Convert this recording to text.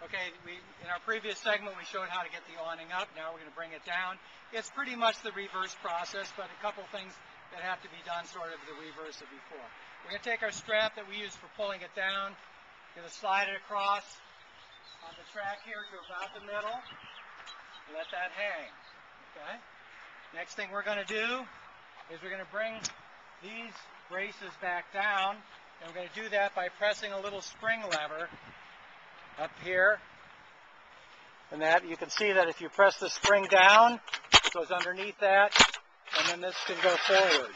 Okay, we, in our previous segment, we showed how to get the awning up. Now we're going to bring it down. It's pretty much the reverse process, but a couple things that have to be done sort of the reverse of before. We're going to take our strap that we use for pulling it down, going to slide it across on the track here to about the middle, let that hang. Okay? Next thing we're going to do is we're going to bring these braces back down, and we're going to do that by pressing a little spring lever up here. And that you can see that if you press the spring down, it goes underneath that, and then this can go forward.